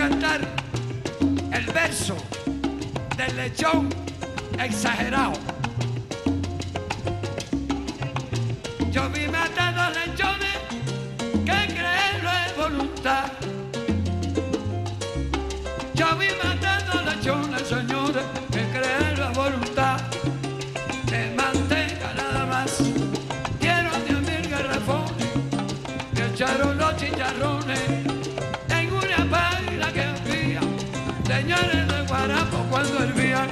cantar el verso del lechón exagerado. cuando hervía.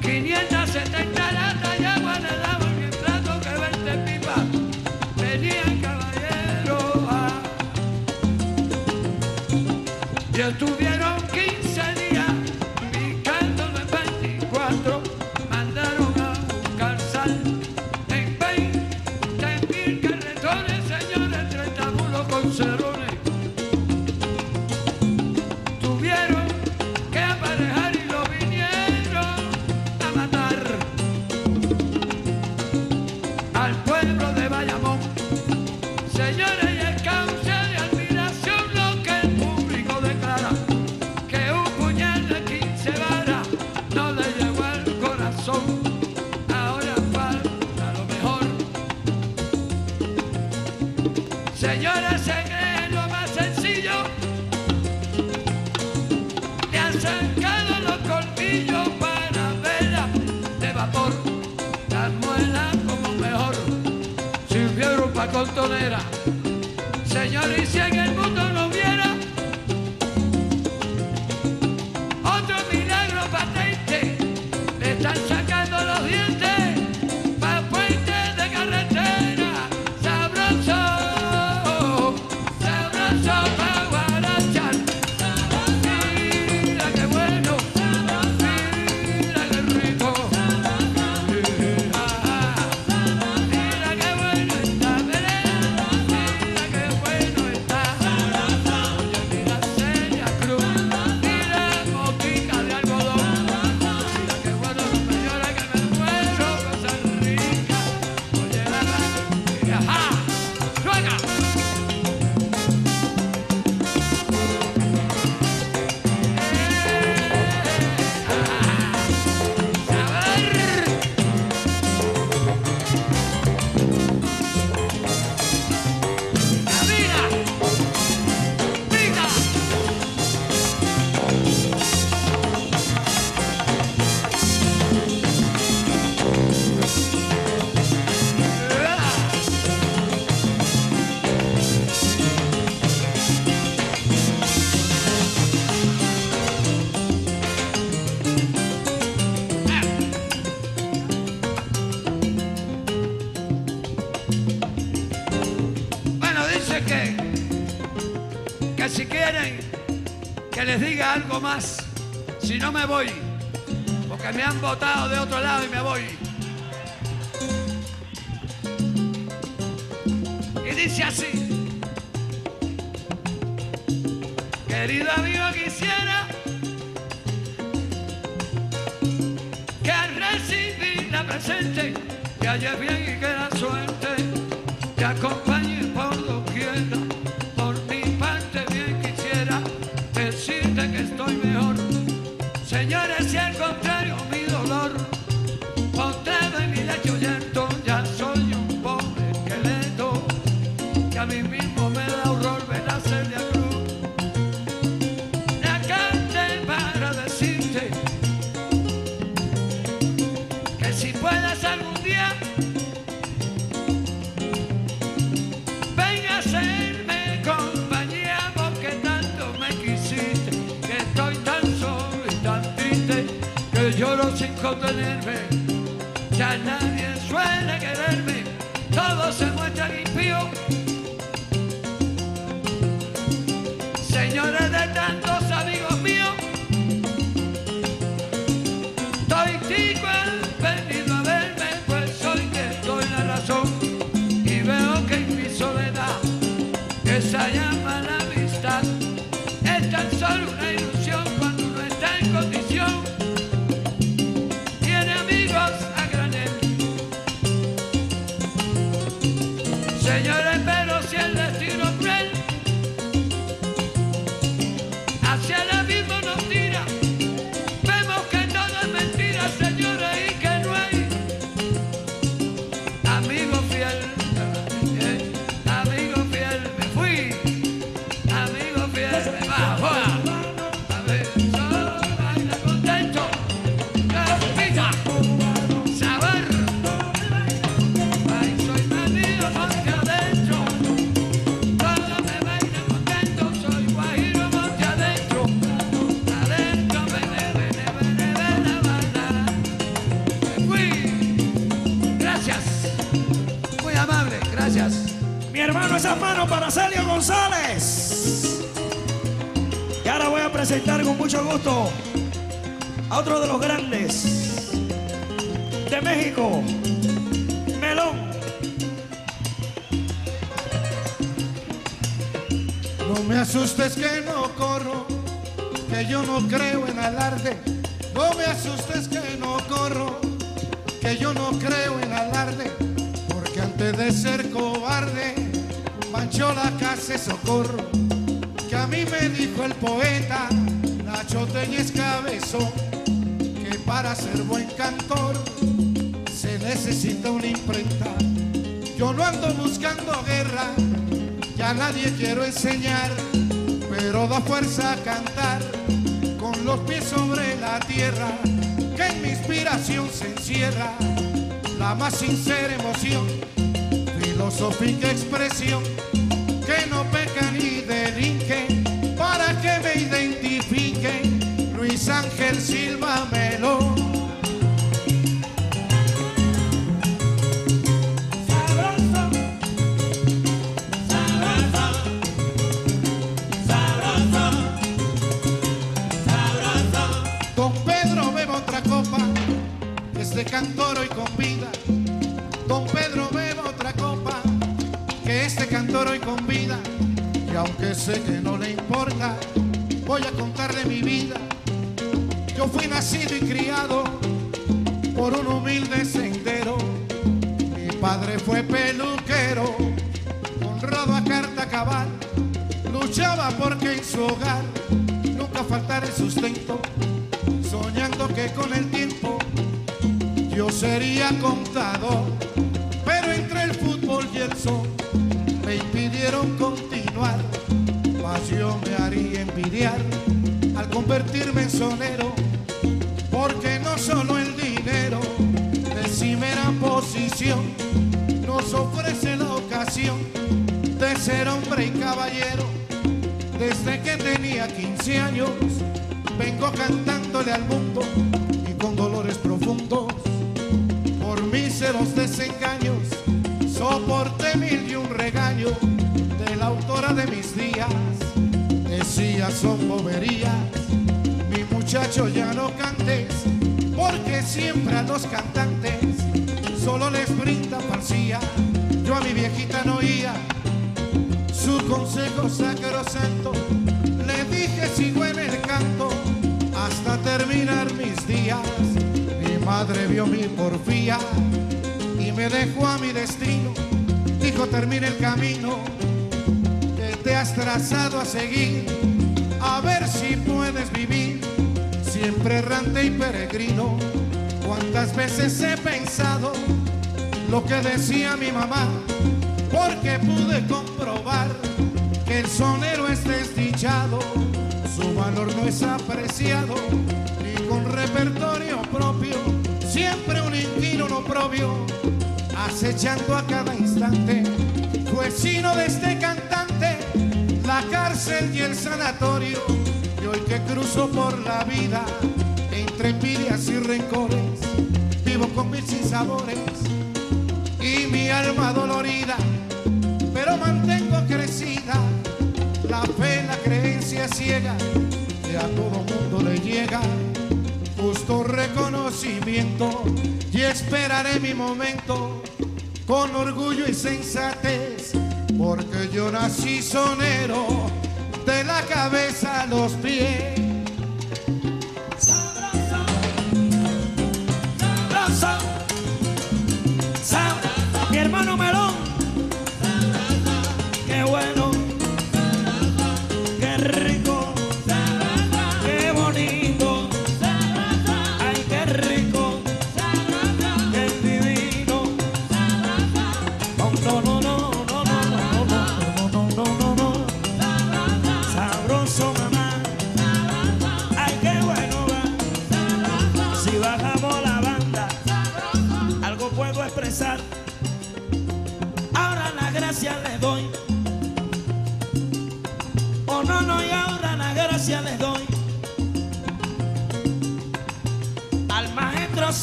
570 latas de agua le daban el plato que vende pipa. Venían caballeros. Yo estuviera cerebro montonera. algo más. Si no me voy, porque me han votado de otro lado y me voy. Y dice así. Querido amigo, quisiera que recibí la presente, que haya bien y que la suerte te acompañe. soy. Señores, Ya nadie suele quererme, todos se muestran impíos. Y ahora voy a presentar con mucho gusto a otro de los grandes de México, Melón. No me asustes que no corro, que yo no creo en alarde. No me asustes que no corro, que yo no creo en alarde. Porque antes de ser cobarde, manchó la casa socorro. Que a mí me dijo el poeta Nacho Teñez Cabezón, que para ser buen cantor se necesita una imprenta. Yo no ando buscando guerra, ya nadie quiero enseñar, pero da fuerza a cantar con los pies sobre la tierra, que en mi inspiración se encierra la más sincera emoción, filosófica expresión, que no peca ni delinque, para que me identifiquen, Luis Ángel Silva que no le importa, voy a contarle mi vida. Yo fui nacido y criado por un humilde sendero. Mi padre fue peluquero, honrado a carta cabal. Luchaba porque en su hogar nunca faltara el sustento, soñando que con el tiempo yo sería contador. Al convertirme en sonero, porque no solo el dinero de cimera posición nos ofrece la ocasión de ser hombre y caballero. Desde que tenía 15 años vengo cantándole al mundo y con dolores profundos por míseros desengaños soporté mil y un regaño de la autora de mis días. Son boberías, mi muchacho ya no cantes, porque siempre a los cantantes solo les brinda falsía. Yo a mi viejita no oía su consejo sacrosanto. Le dije sigo en el canto hasta terminar mis días. Mi madre vio mi porfía y me dejó a mi destino. Dijo termina el camino que te has trazado a seguir. A ver si puedes vivir siempre errante y peregrino. Cuántas veces he pensado lo que decía mi mamá porque pude comprobar que el sonero es desdichado, su valor no es apreciado, ni con repertorio propio, siempre un inquilino propio, acechando a cada instante, vecino de este cantante, la cárcel y el sanatorio, y hoy que cruzo por la vida, entre envidias y rencores, vivo con mil sinsabores y mi alma dolorida, pero mantengo crecida la fe, la creencia ciega que a todo mundo le llega. Justo reconocimiento y esperaré mi momento con orgullo y sensatez, porque yo nací sonero de la cabeza a los pies.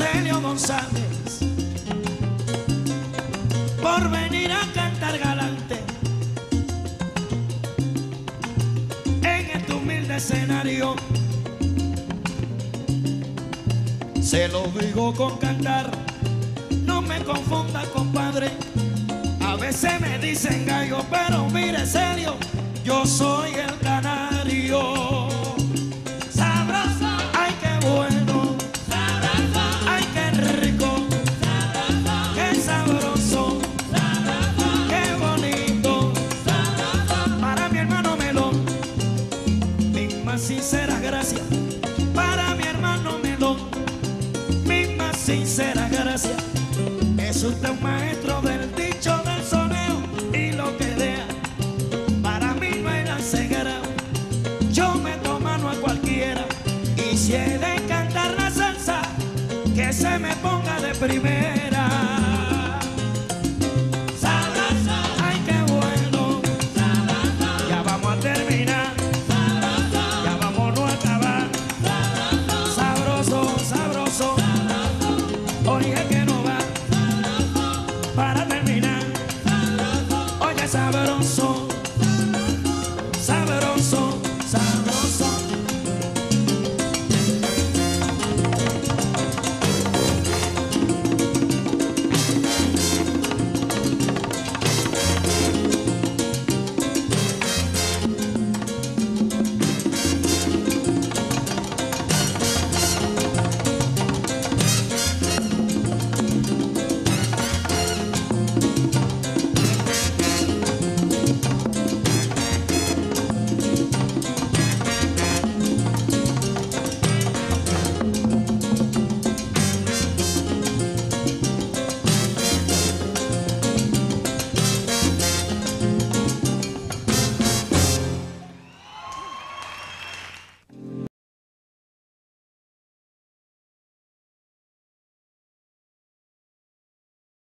Celio González. Por venir a cantar galante. En este humilde escenario. Se lo digo con cantar, no me confunda compadre. A veces me dicen gallo, pero mire serio, yo soy el canario. Que se me ponga de primera.